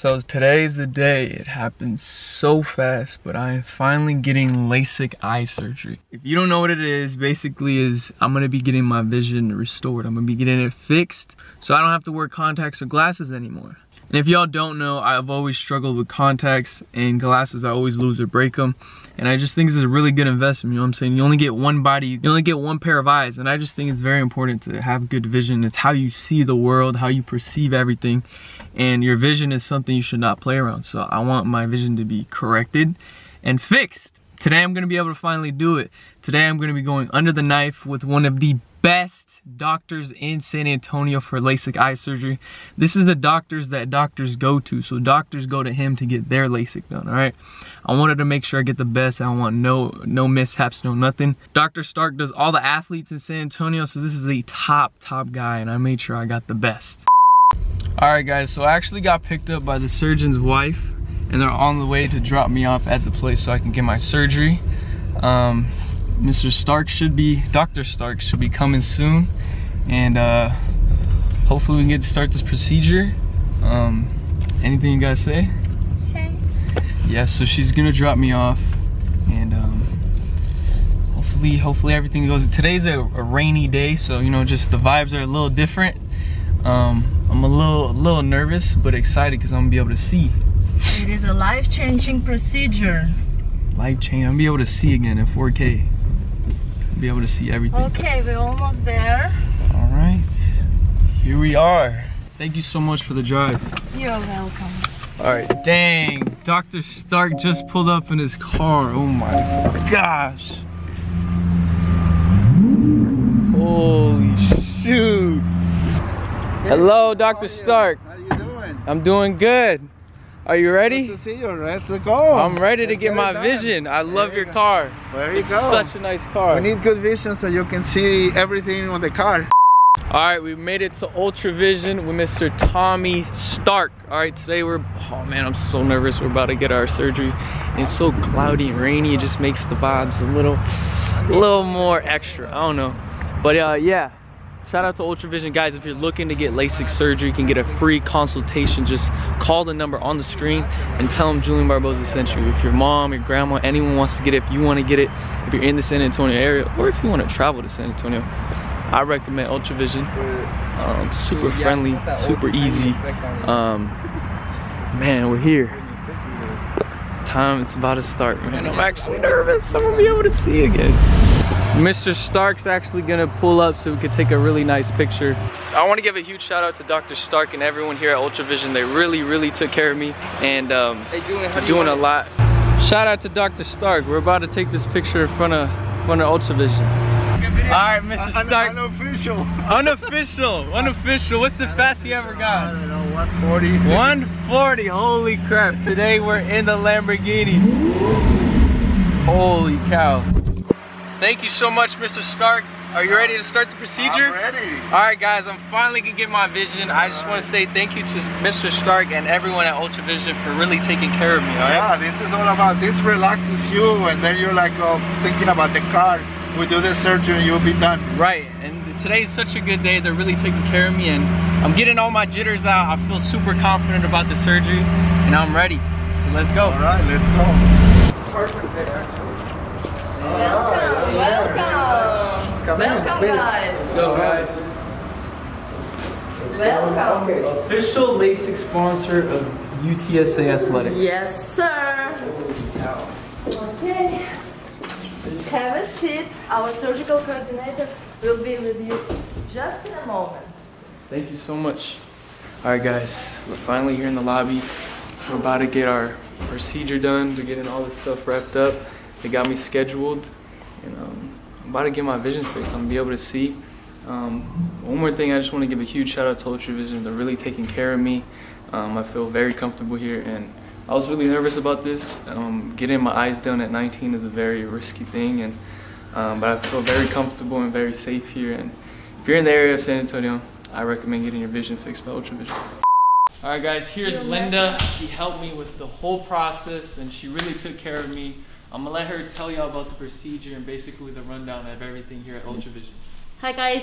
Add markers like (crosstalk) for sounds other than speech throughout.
So today's the day. It happened so fast, but I am finally getting LASIK eye surgery. If you don't know what it is, basically is I'm gonna be getting my vision restored. I'm gonna be getting it fixed so I don't have to wear contacts or glasses anymore. And if y'all don't know, I've always struggled with contacts and glasses. I always lose or break them. And I just think this is a really good investment, you know what I'm saying? You only get one body, you only get one pair of eyes. And I just think it's very important to have good vision. It's how you see the world, how you perceive everything. And your vision is something you should not play around. So I want my vision to be corrected and fixed. Today I'm gonna be able to finally do it. Today I'm gonna be going under the knife with one of the best doctors in San Antonio for LASIK eye surgery. This is the doctors that doctors go to. So doctors go to him to get their LASIK done, all right? I wanted to make sure I get the best. I want no no mishaps, no nothing. Dr. Starck does all the athletes in San Antonio, so this is the top, top guy, and I made sure I got the best. All right, guys, so I actually got picked up by the surgeon's wife, and they're on the way to drop me off at the place so I can get my surgery. Um, Mr. Starck should be, Dr. Starck should be coming soon. And uh, hopefully we can get to start this procedure. Um, anything you guys say? Okay. Yeah, so she's gonna drop me off. And um, hopefully, hopefully everything goes. Today's a, a rainy day, so you know, just the vibes are a little different. Um, I'm a little, a little nervous, but excited because I'm gonna be able to see. It is a life-changing procedure. Life change. I'm gonna be able to see again in 4K. Be able to see everything. Okay, we're almost there. All right, here we are. Thank you so much for the drive. You're welcome. All right, dang, Dr. Starck just pulled up in his car. Oh my gosh. Holy shoot. Hello, Dr. Starck. How you doing? I'm doing good. Are you Good ready? to see you. Let's go. I'm ready to Let's get it my done. vision. I love There your you car. There you It's go. such a nice car. We need good vision so you can see everything on the car. All right, we made it to Ultravision with Mr. Tomy Starck. All right, today we're, oh man, I'm so nervous. We're about to get our surgery. And it's so cloudy and rainy, it just makes the vibes a little, a little more extra. I don't know. But uh, yeah, shout out to Ultravision. Guys, if you're looking to get LASIK surgery, you can get a free consultation. Just call the number on the screen and tell them Julian Barboza sent you. If your mom, your grandma, anyone wants to get it, if you want to get it, if you're in the San Antonio area, or if you want to travel to San Antonio, I recommend Ultravision. Um, super friendly, super easy. Um, man, we're here. Time it's about to start, man. I'm actually nervous. I'm gonna be able to see again. Mr. Starck's actually gonna pull up so we can take a really nice picture. I want to give a huge shout out to Dr. Starck and everyone here at Ultravision. They really, really took care of me and um, are doing a lot. Shout out to Dr. Starck. We're about to take this picture in front of, in front of Ultravision. All right, Mr. Starck. Unofficial. Unofficial, (laughs) unofficial. What's the fastest you ever got? I don't know, 140. 140, holy crap. Today we're in the Lamborghini. Holy cow. Thank you so much, Mr. Starck. Are you ready to start the procedure? I'm ready. All right, guys, I'm finally gonna get my vision. I just want to say thank you to Mr. Starck and everyone at Ultra Vision for really taking care of me, all right? Yeah, this is all about, this relaxes you and then you're like uh, thinking about the car. We do the surgery, and you'll be done. Right, and today's such a good day. They're really taking care of me, and I'm getting all my jitters out. I feel super confident about the surgery, and I'm ready. So let's go. All right, let's go. Perfect day, actually. Welcome, welcome. Come in, Welcome, please. guys. Let's go, guys. Welcome. Official LASIK sponsor of UTSA Athletics. Yes, sir. Okay. Have a seat. Our surgical coordinator will be with you just in a moment. Thank you so much. All right, guys, we're finally here in the lobby. We're about to get our procedure done. They're getting all this stuff wrapped up. They got me scheduled, and um, I'm about to get my vision fixed. I'm gonna be able to see. Um, one more thing, I just want to give a huge shout out to Ultra Vision. They're really taking care of me. Um, I feel very comfortable here, and I was really nervous about this. Um, getting my eyes done at 19 is a very risky thing, and um, but I feel very comfortable and very safe here. And if you're in the area of San Antonio, I recommend getting your vision fixed by Ultra Vision. All right, guys, here's Linda. She helped me with the whole process, and she really took care of me. I'm gonna let her tell y'all about the procedure and basically the rundown of everything here at Ultravision. Hi, guys.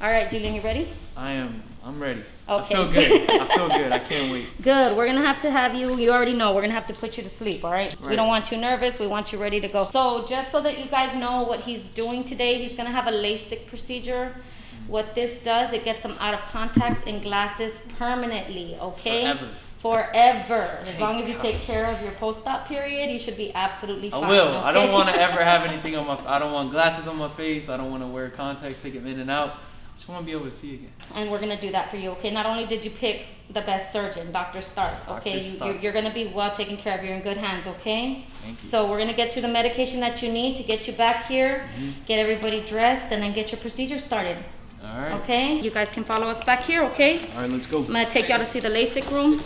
All right, Julian, you ready? I am. I'm ready. Okay, I feel good. I feel (laughs) good. I can't wait. Good. We're gonna have to have you. You already know. We're gonna have to put you to sleep. All right. We don't want you nervous. We want you ready to go. So just so that you guys know what he's doing today, he's gonna have a LASIK procedure. Mm-hmm. What this does, it gets him out of contacts and glasses permanently. Okay. Forever. Forever. As long as you take care of your post-op period, you should be absolutely fine. I will. I don't want to (laughs) ever have anything on my. I don't want glasses on my face. I don't want to wear contacts, take them in and out. I Just want to be able to see again. and we're gonna do that for you, okay? Not only did you pick the best surgeon, Dr. Starck, okay? Dr. You- Starck. You're, you're gonna be well taken care of. You're in good hands, okay? Thank you. So we're gonna get you the medication that you need to get you back here, Mm-hmm. get everybody dressed, and then get your procedure started, All right. okay? You guys can follow us back here, okay? All right. Let's go. I'm gonna take y'all to see the LASIK room.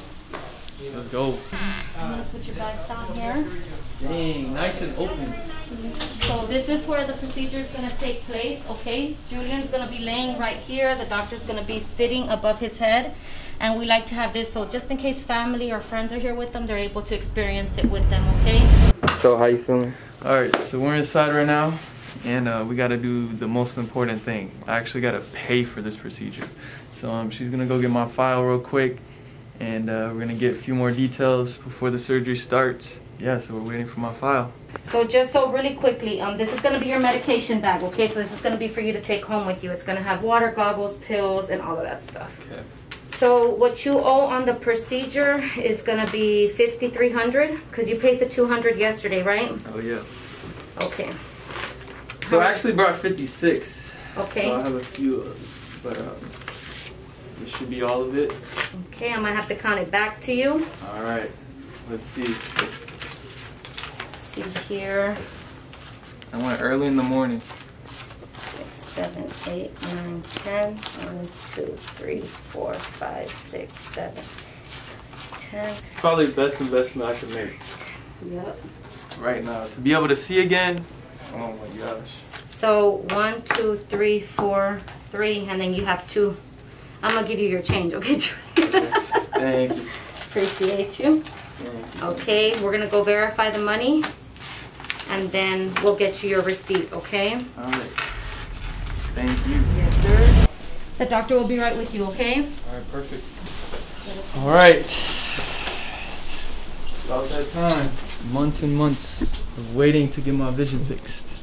Let's go. I'm gonna put your bags down here. Dang, nice and open. So this is where the procedure is gonna take place, okay? Julian's gonna be laying right here. The doctor's gonna be sitting above his head. And we like to have this so just in case family or friends are here with them, they're able to experience it with them, okay? So how you feeling? All right. So we're inside right now, and uh, we got to do the most important thing. I actually got to pay for this procedure. So um, she's gonna go get my file real quick, and uh, we're gonna get a few more details before the surgery starts. Yeah. So we're waiting for my file. So just so really quickly, um, this is gonna be your medication bag, okay? So this is gonna be for you to take home with you. It's gonna have water, goggles, pills, and all of that stuff. Okay. So what you owe on the procedure is gonna be fifty-three hundred, cause you paid the two hundred yesterday, right? Oh yeah. Okay. So I actually brought 56. Okay. So I have a few, of them, but um, this should be all of it. Okay, I'm gonna have to count it back to you. All right. Let's see. See here, I went early in the morning. six, seven, eight, nine, ten. One, two, three, four, five, six, seven, ten. Probably the best investment I could make Yep. right now. To be able to see again. Oh my gosh. So one, two, three, four, three, and then you have two. I'm gonna give you your change, okay? Thank you. Appreciate you. Thank you. Okay, we're gonna go verify the money, and then we'll get you your receipt, okay? All right. Thank you. Yes, sir. The doctor will be right with you, okay? All right. Perfect. All right. It's about that time. Months and months of waiting to get my vision fixed.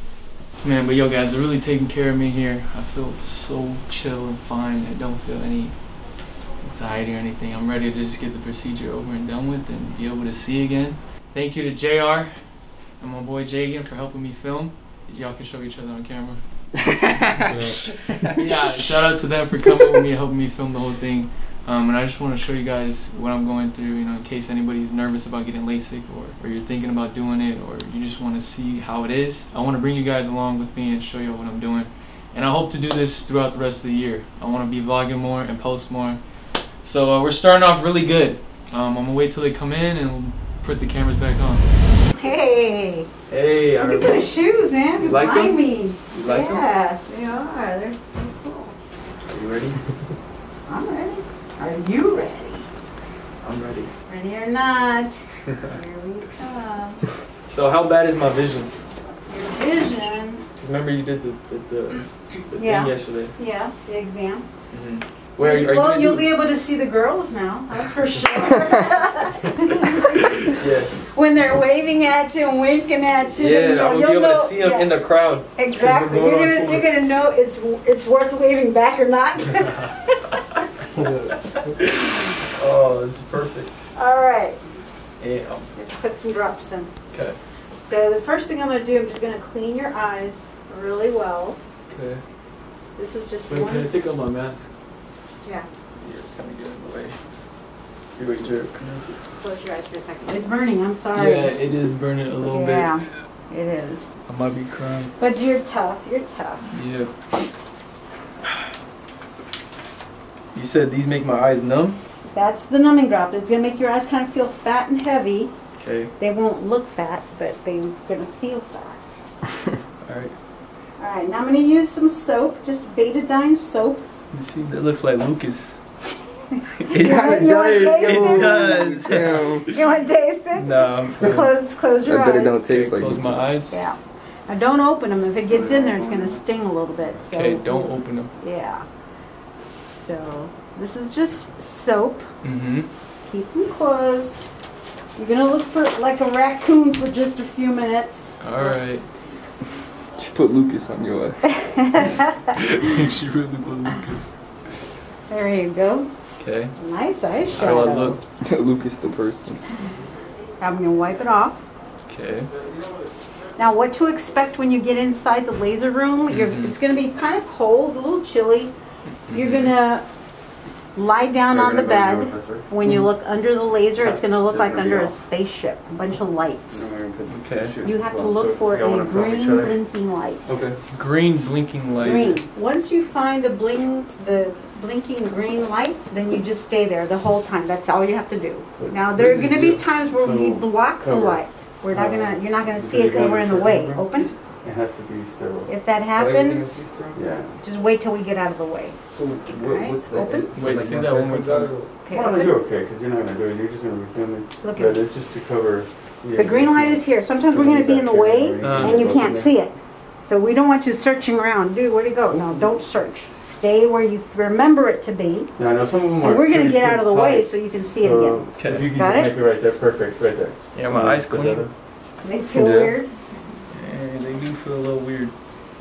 Man, but yo guys, they're really taking care of me here. I feel so chill and fine. I don't feel any anxiety or anything. I'm ready to just get the procedure over and done with and be able to see again. Thank you to JR and my boy Jagan for helping me film. Y'all can show each other on camera. (laughs) Yeah, shout out to them for coming with me, helping me film the whole thing. Um, and I just want to show you guys what I'm going through, you know, in case anybody's nervous about getting LASIK or, or you're thinking about doing it or you just want to see how it is. I want to bring you guys along with me and show you what I'm doing. And I hope to do this throughout the rest of the year. I want to be vlogging more and post more. So uh, we're starting off really good. Um, I'm going to wait till they come in and put the cameras back on. Hey, Hey, I look at those shoes, man. You like Behind them? me. You like them? yeah, they are. They're so cool. Are you ready? I'm ready. Are you ready? I'm ready. Ready or not? (laughs) Here we come. So how bad is my vision? Your vision. remember you did the, the, the, the Yeah. thing yesterday. Yeah, the exam. hmm Where are you, are well, gonna you'll be able to see the girls now. That's for sure. (laughs) Yes. when they're waving at you and winking at you. Yeah, you'll- I'm gonna be able know- to see them yeah. in the crowd. Exactly. You're gonna, you're gonna know it's it's worth waving back or not. (laughs) (laughs) Oh, this is perfect. All right. Yeah. Let's put some drops in. Okay. So the first thing I'm gonna do, I'm just gonna clean your eyes really well. Okay. This is just Wait, can I take off my mask? Yeah. Yeah, it's kind of getting in the way. You wait, jerk. Close your eyes for a second. It's burning. I'm sorry. Yeah, it is burning a little Yeah. bit. Yeah, it is. I might be crying. But you're tough. You're tough. Yeah. You said these make my eyes numb? That's the numbing drop. It's gonna make your eyes kind of feel fat and heavy. Okay. They won't look fat, but they're gonna feel fat. (laughs) Alright. All right. Now I'm gonna use some soap, just betadine soap. You see, that looks like Lucas. (laughs) You want- you want to taste It it? does. You want to taste it? no, I'm. Close, close your I eyes. bet it don't Okay, taste like close my eyes. Yeah. Now don't open them. If it gets in there, it's gonna sting a little bit. So Okay, don't open them. Yeah. So this is just soap. Mm-hmm. Keep them closed. You're gonna look for like a raccoon for just a few minutes. All right. She put Lucas on your eye. (laughs) she really put (laughs) Lucas. There you go. Okay. Nice I eyeshadow. look (laughs) Lucas the person. I'm gonna wipe it off. Okay. Now, what to expect when you get inside the laser room? You're, Mhm. it's going to be kind of cold, a little chilly. You're going to lie down on the bed. When you hmm. look under the laser, it's going to look like under a spaceship, a bunch of lights. Okay. You have to look for a green blinking light. Okay. Green blinking light. Green. Once you find the bling, the blinking green light, then you just stay there the whole time. That's all you have to do. Now, there are going to be times where we block the light. We're not gonna, you're not gonna see it because go we're in the way. certain Open. It has to be sterile. If that happens, Yeah. just wait till we get out of the way. So Alright, what's that? open? So Wait, like say that one more time. Okay, Well, no, open. you're okay, because you're not gonna do it, you're just gonna refilm it. Look But at it's just to cover. The green light is here. Sometimes we're gonna be in the way Uh. and you can't see it. So we don't want you searching around. Dude, where'd he go? No, don't search. Stay where you remember it to be. Yeah, I know some of them are. And we're gonna pretty- get out of the pretty way tight. so you can see it So, again. Okay. If you can Got just it? make it right there, perfect, right there. Yeah, my eyes Put clean. that up. They feel Yeah. weird. Yeah, they do feel a little weird.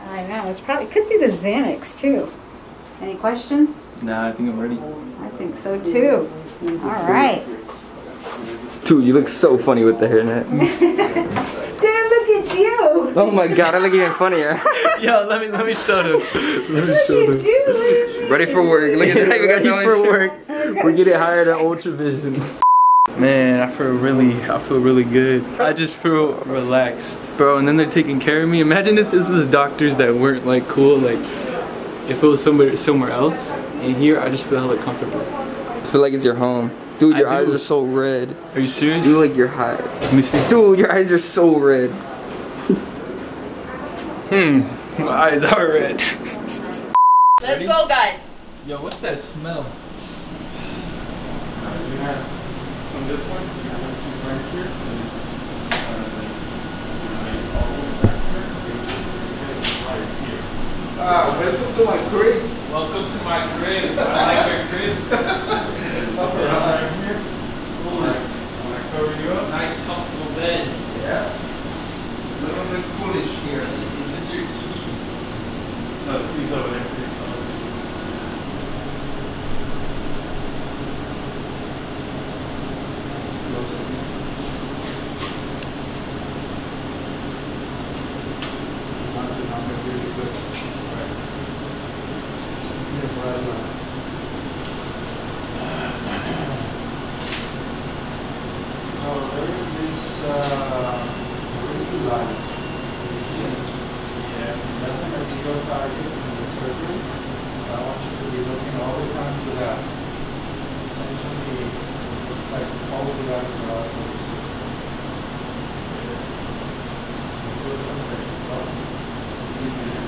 I know. It's probably, it could be the Xanax too. Any questions? Nah, I think I'm ready. I think so too. All right. Dude, you look so funny with the hairnet. (laughs) Dude, look at you. oh my god, I look even funnier. (laughs) Yo, let me let me show them. (laughs) Let me show Look at you. You. Ready for work. Look at that. We got Ready for work. We're getting hired at Ultravision. Man, I feel really, I feel really good. I just feel relaxed, bro. And then they're taking care of me. Imagine if this was doctors that weren't like cool. Like, if it was somewhere somewhere else. And here, I just feel hella comfortable. I feel like it's your home. Dude, your I eyes do. are so red. Are you serious? You look like you're high. Let me see. Dude, your eyes are so red. (laughs) Hmm, my eyes are red. (laughs) Let's go, guys. Yo, what's that smell? From this one, you have to see right here. Ah, welcome to my crib. Welcome to my crib. I like your crib. (laughs) Right here. When I'm gonna cover you up. Nice, comfortable bed. Yeah. A little bit coolish here. Is this your TV? No, the TV's over there. Something I'm really good. Yeah, well, uh, So there is this uh, green light. You see it? Yes. That's an ideal target in the surgery. I want you to be looking all the time to that. Essentially, it's like all the eyes are out of Feel some pressure, well, easier.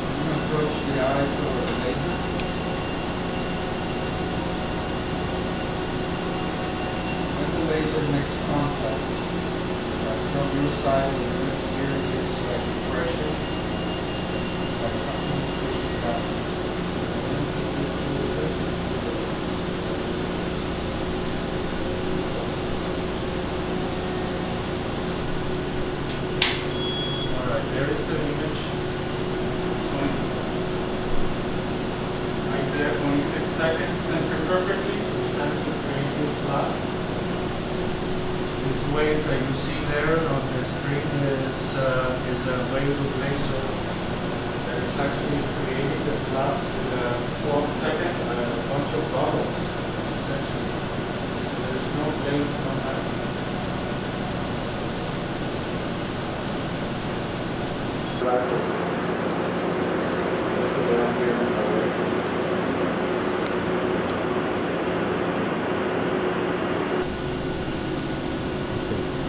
I'm gonna approach the eyes over the laser. When the laser makes contact, like from your side, you experience this like pressure, like something's pushing down. And then you just do it. Alright, there is the image. Right there, 26 seconds, center perfectly. Center cranial flat. This wave that you see there on the screen is uh, is a wave of laser that is actually creating the flap with a 12 second uh, bunch of bubbles, essentially. There's no blades on that.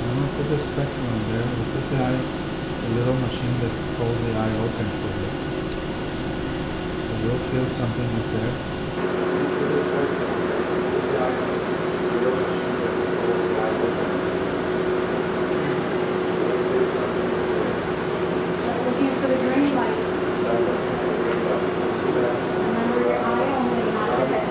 I'm gonna put the speculum on there. This is the eye, the little machine that holds the eye open for you. So you'll feel something is there. Start looking for the green light. Remember your eye only, not your head.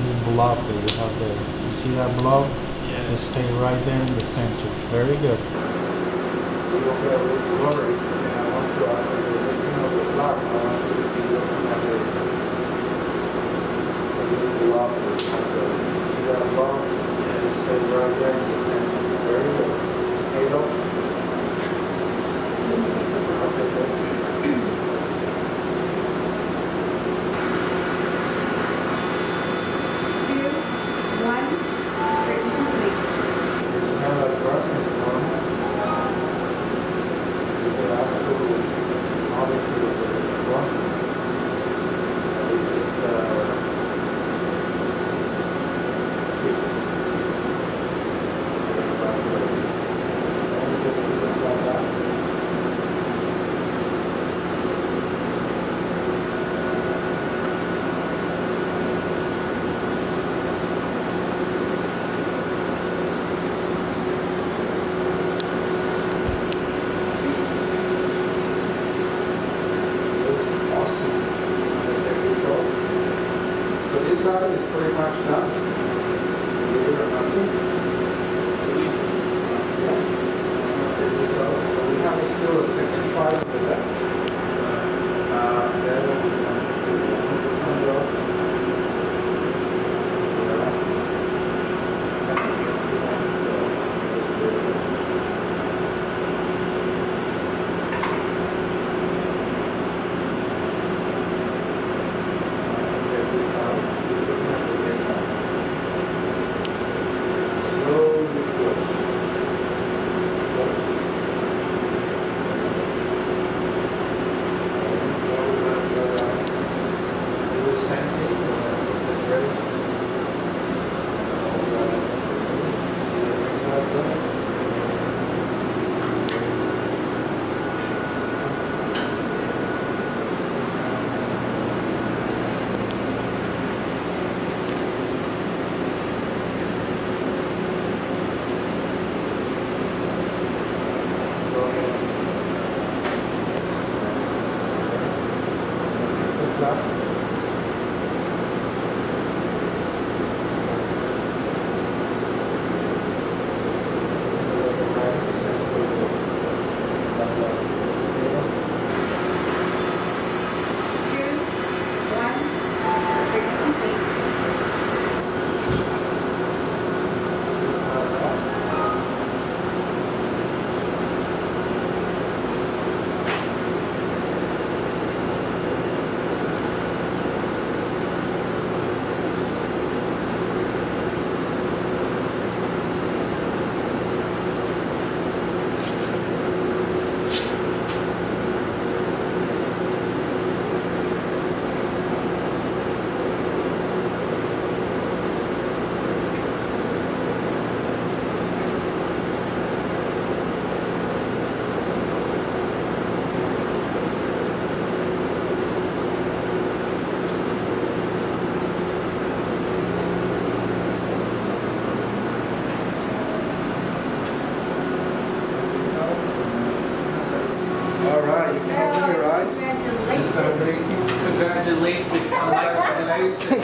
This blob that you have there. You see that blob? Yeah. Just stay right there in the center. Very good. Two,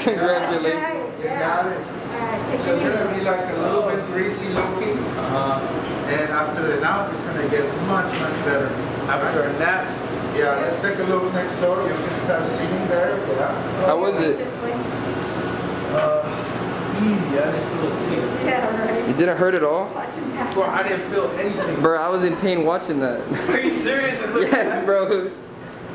Congratulations. Congratulations. You got it. Alright, So it's gonna be like a little bit greasy looking, Uh, and after the nap, it's gonna get much, much better. after a nap, Yeah, let's take a look next door. You can start seeing there. Yeah. How was it? This way. uh, easy. I didn't feel a thing. Yeah, right. It didn't hurt at all? Watch him pass. Bro, I didn't feel anything. Bro, I was in pain watching that. Are you serious? (laughs) Yes, bro.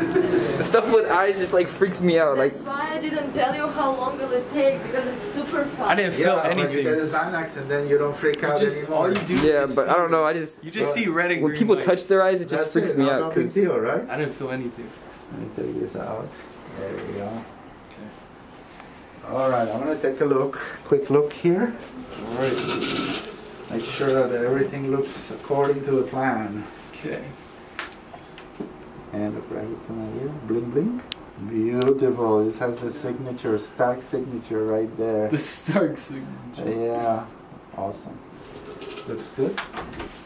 The (laughs) stuff with eyes just like freaks me out. Like, That's why I didn't tell you how long will it take because it's super fun. I didn't feel Yeah, but you anything. get a Xanax and then you don't freak out just anymore. all you do. yeah, is but I don't know. I just You just see red and when people lights. touch their eyes, it just That's freaks it, me no, out no big because deal, right? I didn't feel anything. Let me take this out. There we go. All right, I'm gonna take a look, quick look here. All right. Make sure that everything looks according to the plan. Okay. And look right to my ear, bling bling. Beautiful. This has the signature, Starck signature right there. The Starck signature. Yeah, awesome. Looks good.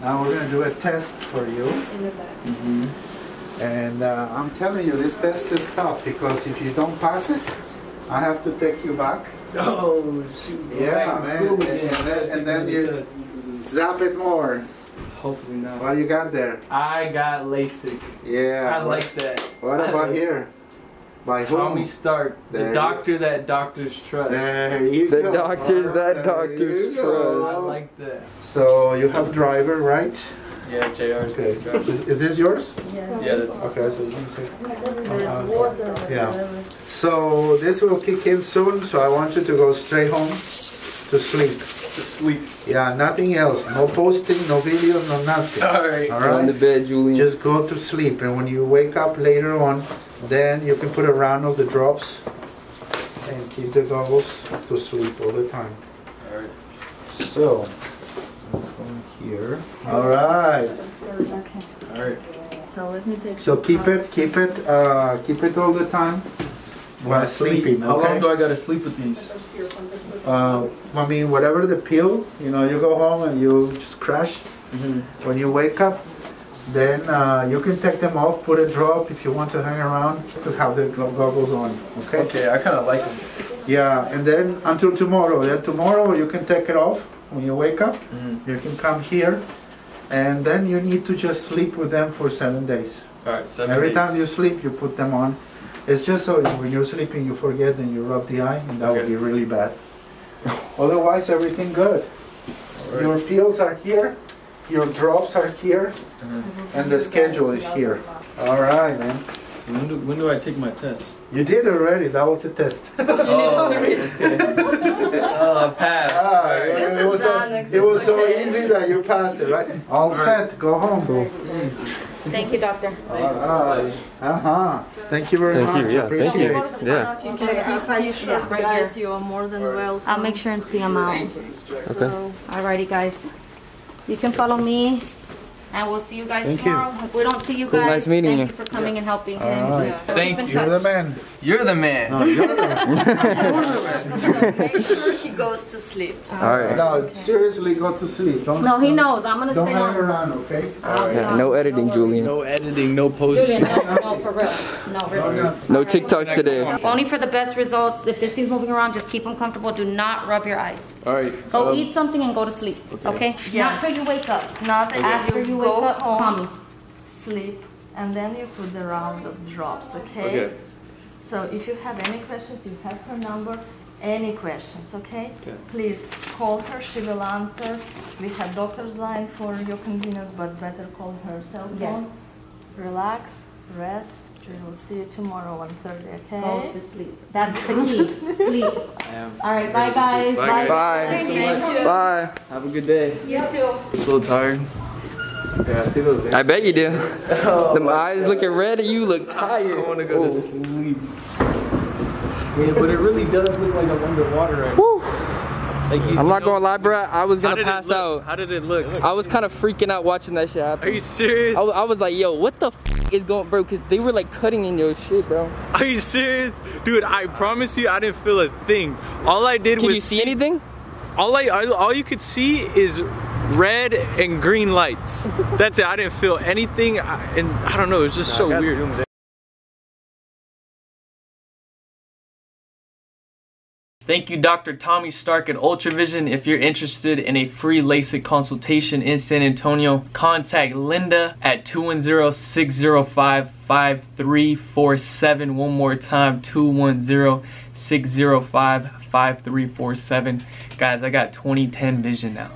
Now we're gonna do a test for you. In the back. Mm-hmm. And uh, I'm telling you, this test is tough because if you don't pass it, I have to take you back. (laughs) Oh shoot. Yeah, man. school And, and then, and then you zap it more. Hopefully not. What do you got there? I got LASIK. Yeah. I like that. What I about like- here? By whom? Tomy Starck, the There you- doctor that doctors trust. There you The go. doctors that There doctors trust. go. I like that. So you have driver, right? Yeah, JR's Okay. gonna. Is, is this yours? Yeah. Yeah, that's Okay, so you can take. There's water. Uh, yeah. So this will kick in soon. So I want you to go straight home to sleep. To sleep. Yeah, nothing else. No posting, no videos, no nothing. Alright. All On the bed, Julian. Just go to sleep, and when you wake up later on, then you can put a round of the drops and keep the goggles to sleep all the time. Alright. So let's go here. All right. Okay. Alright. So let me take. So keep it, keep it, uh, keep it all the time while sleeping. How long do I gotta sleep with these? Uh, I mean, whatever the pill, you know, you go home and you just crash. Mm-hmm. When you wake up, then uh, you can take them off, put a drop if you want to hang around to have the goggles on. Okay. Okay, I kinda like them. Yeah, and then until tomorrow. Then tomorrow you can take it off when you wake up. Mhm. You can come here, and then you need to just sleep with them for seven days. Alright, seven Every days. time you sleep, you put them on. It's just so when you're sleeping, you forget and you rub the eye, and that would be really bad. Otherwise, everything good. Alright. Your pills are here, your drops are here, Mhm. and the schedule is here. All right, man. When do, when do I take my test? You did already. That was the test. (laughs) Oh, okay. oh, I passed. Ah, Alright. it, This it is was so, it was so easy that you passed it, right? All set. Go home, bro. Thank you, doctor. All right. Uh huh. Thank you very Thank much. you, yeah, Appreciate thank you. it. Yeah. You can keep these shirts, right guys. You are more than welcome. I'll make sure and see them out. So, Alrighty, guys. You can follow me, and we'll see you guys Thank you. tomorrow. If we don't see you guys, nice meeting thank you. you for coming and helping. All right. Thank Keep in you. You're the man. You're the man. No, (laughs) you're the man. so make sure he goes to sleep. All right. No, seriously, go to sleep. Don't. No, he don't- knows. I'm gonna Don't stay hang on. around, okay? Yeah, no editing, Julian. No editing, no Julian, posting. no, no, for real. No, No, really. no. No TikToks today. Only for the best results. If this thing's moving around, just keep them comfortable. Do not rub your eyes. Alright. Go um, eat something and go to sleep. Okay? Not Yes. till you wake up. Not that After you, you wake up, home, call sleep, and then you put the round of drops. Okay. Okay. So if you have any questions, you have her number. Any questions, okay? Okay. Please call her. She will answer. We have doctor's line for your convenience, but better call her cell phone. Yes. Relax, rest. We will see you tomorrow on Thursday, Okay. Go to sleep. That's the (laughs) key. sleep. All right. Bye, guys. Bye, guys. Bye. Thank you. Bye. Have a good day. You too. So tired. Yeah, I see those. I bet you do. (laughs) Oh (laughs) Them eyes looking red, and you look tired. I want to go Oh. to sleep. Yeah, but it really does look like I'm underwater right Woo. Like, you I'm not know- gonna lie, bruh. I was gonna pass out. How did it look? I was kind of freaking out watching that shit happen. Are you serious? I was, I was like, yo, what the f is going, bro? Cause they were like cutting in your shit, bro. Are you serious? Dude, I promise you I didn't feel a thing. All I did Can was you see anything? all I all all you could see is red and green lights. That's it. I didn't feel anything I- and I don't know, it was just so weird. Thank you, Dr. Tomy Starck at Ultravision. If you're interested in a free LASIK consultation in San Antonio, contact Linda at 210-605-5347. One more time, 210-605-5347. Guys, I got 20/10 vision now.